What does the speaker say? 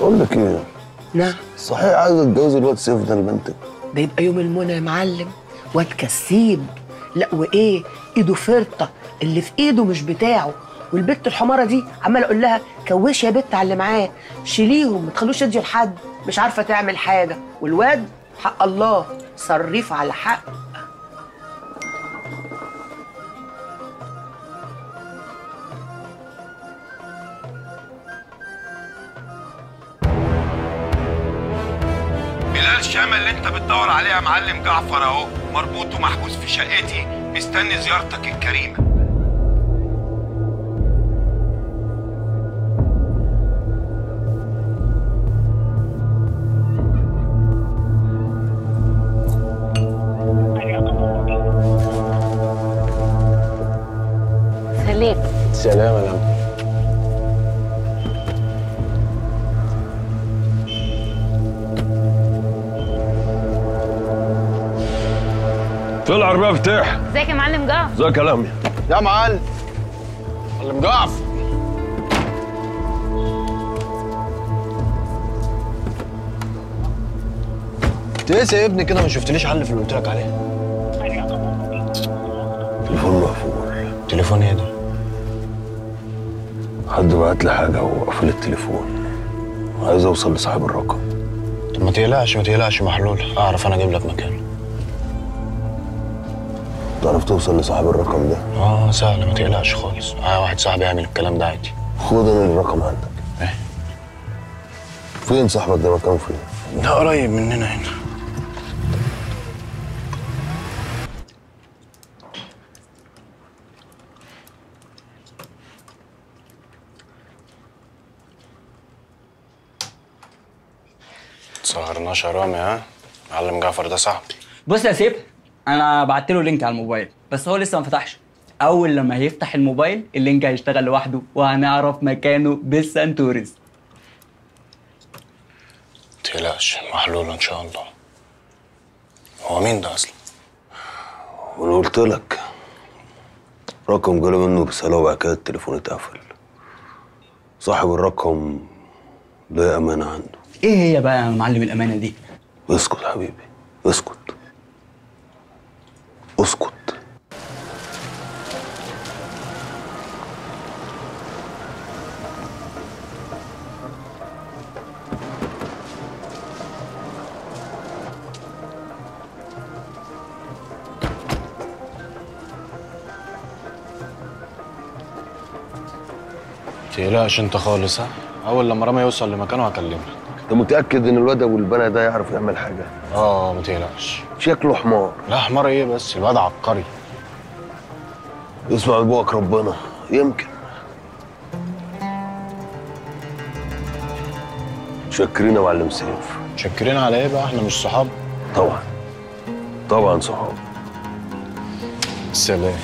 أقول لك إيه؟ نعم صحيح عايز أتجوز الواد سيف ده لبنتك. ده يبقى يوم المنى يا معلم. واد كسيب. لا وإيه؟ إيده فرطة. اللي في إيده مش بتاعه. والبت الحمارة دي عمال أقول لها كوشي يا بت على اللي معاه. شيليهم ما تخلوش يدي لحد. مش عارفة تعمل حاجة. والواد حق الله صريف على حق. بلال شامة اللي انت بتدور عليه يا معلم جعفر اهو. مربوط ومحبوس في شقتي. مستني زيارتك الكريمة. سلام سلام يا في العربية افتح ازيك يا معلم جعفر؟ ازيك يا لمي يا معلم. معلم جعفر. انت إيه سايبني كده ما شفتليش حل في اللي قلت لك عليه. تليفون مقفول. تليفون إيه ده؟ حد بعت لي حاجة وقفل التليفون. عايز اوصل لصاحب الرقم. طب ما تقلقش ما تقلقش محلول. اعرف أنا أجيب لك مكانه تعرف توصل لصاحب الرقم ده؟ آه سهل ما تقلقش خالص. معايا واحد صاحبي يعمل الكلام ده عادي. خد أنا الرقم عندك. إيه؟ فين صاحبك ده؟ مكانه فين؟ ده قريب مننا هنا. سهرناش يا رامي ها؟ معلم جعفر ده صاحبي. بص يا سيف أنا بعت له link على الموبايل بس هو لسه ما فتحش. اول لما هيفتح الموبايل ال link هيشتغل لوحده وهنعرف مكانه بالسنتي ما تقلقش محلول إن شاء الله. هو مين ده أصلا؟ وأنا قلت لك رقم جاله منه رساله وبعد كده التليفون اتقفل. صاحب الرقم ده أمانة عنده. إيه هي بقى يا معلم الأمانة دي؟ اسكت حبيبي اسكت. تقلقش انت خالص ها؟ أول لما رامي يوصل لمكانه هكلمك أنت متأكد إن الواد أبو البنا ده يعرف يعمل حاجة؟ آه ما تقلقش. شكله حمار. لا حمار إيه بس؟ الواد عبقري. اسمع لبوك ربنا. يمكن. شكرين يا معلم سيف. متشكرين على إيه بقى؟ إحنا مش صحاب؟ طبعا. طبعا صحاب. سلام.